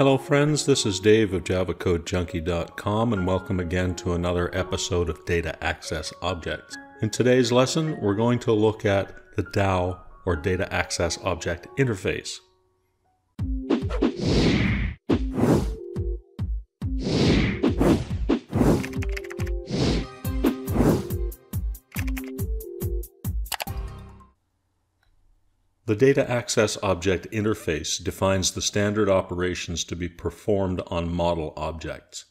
Hello, friends. This is Dave of JavaCodeJunkie.com, and welcome again to another episode of Data Access Objects. In today's lesson, we're going to look at the DAO, or Data Access Object Interface. The Data Access Object Interface defines the standard operations to be performed on model objects.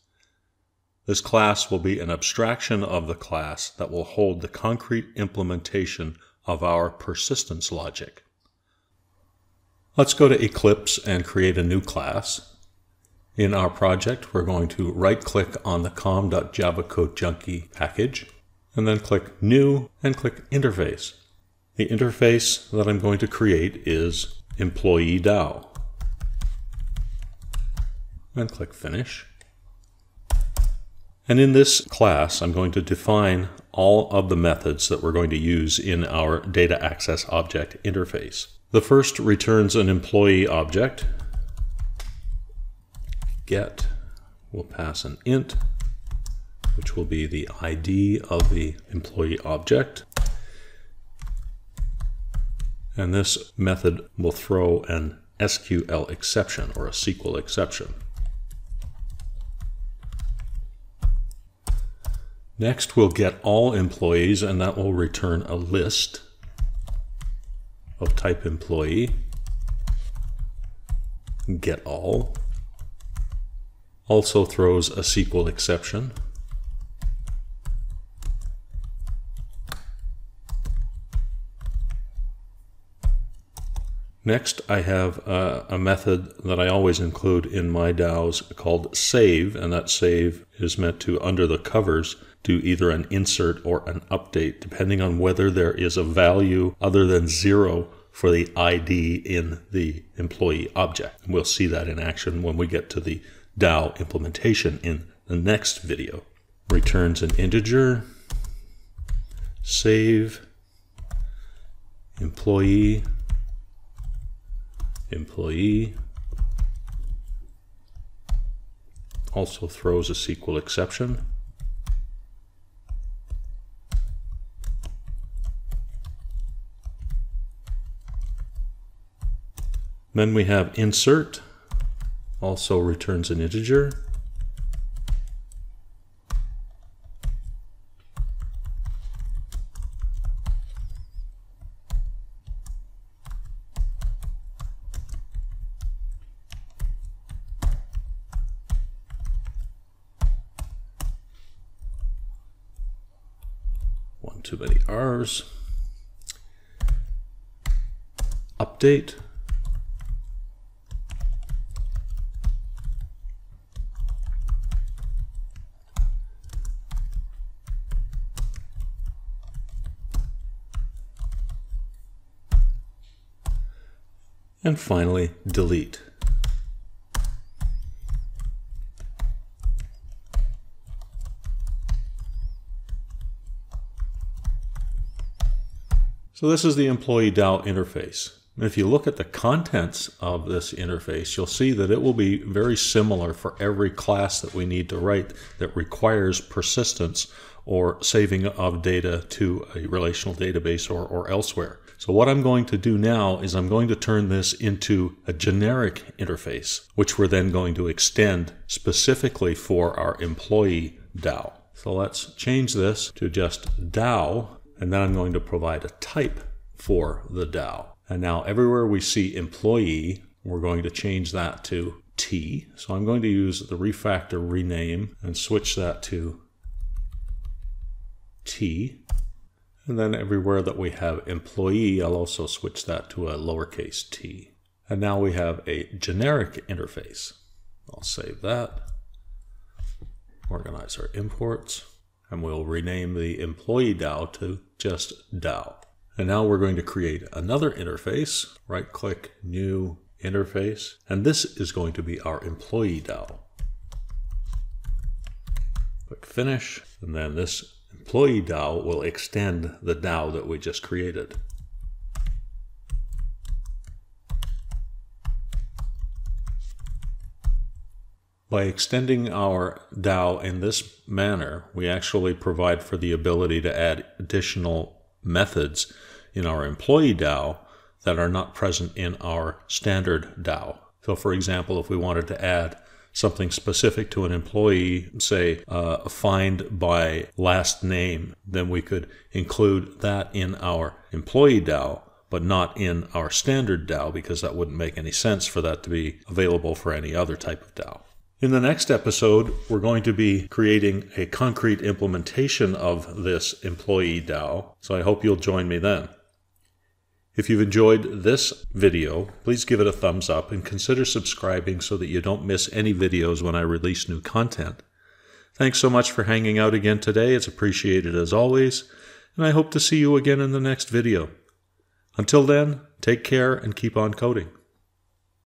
This class will be an abstraction of the class that will hold the concrete implementation of our persistence logic. Let's go to Eclipse and create a new class. In our project, we're going to right-click on the com.javacodejunkie package, and then click New and click Interface. The interface that I'm going to create is employee DAO. And click Finish. And in this class, I'm going to define all of the methods that we're going to use in our data access object interface. The first returns an employee object. Get will pass an int, which will be the ID of the employee object. And this method will throw an SQL exception or a SQL exception. Next, we'll get all employees, and that will return a list of type employee. Get all. Also throws a SQL exception. Next, I have uh, a method that I always include in my DAOs called save, and that save is meant to, under the covers, do either an insert or an update, depending on whether there is a value other than zero for the ID in the employee object. We'll see that in action when we get to the DAO implementation in the next video. Returns an integer, save, employee, employee. Also throws a SQL exception. Then we have insert, also returns an integer. Too many R's. Update. And finally, delete. So this is the employee DAO interface. If you look at the contents of this interface, you'll see that it will be very similar for every class that we need to write that requires persistence or saving of data to a relational database or, or elsewhere. So what I'm going to do now is I'm going to turn this into a generic interface, which we're then going to extend specifically for our employee DAO. So let's change this to just DAO, and then I'm going to provide a type for the DAO. And now everywhere we see employee, we're going to change that to T. So I'm going to use the refactor rename and switch that to T. And then everywhere that we have employee, I'll also switch that to a lowercase t. And now we have a generic interface. I'll save that, organize our imports, and we'll rename the employee DAO to just DAO. And now we're going to create another interface, right click, new interface, and this is going to be our employee DAO. Click finish, and then this employee DAO will extend the DAO that we just created. By extending our DAO in this manner, we actually provide for the ability to add additional methods in our employee DAO that are not present in our standard DAO. So, for example, if we wanted to add something specific to an employee, say uh, find by last name, then we could include that in our employee DAO, but not in our standard DAO because that wouldn't make any sense for that to be available for any other type of DAO. In the next episode, we're going to be creating a concrete implementation of this employee DAO, so I hope you'll join me then. If you've enjoyed this video, please give it a thumbs up and consider subscribing so that you don't miss any videos when I release new content. Thanks so much for hanging out again today. It's appreciated as always, and I hope to see you again in the next video. Until then, take care and keep on coding.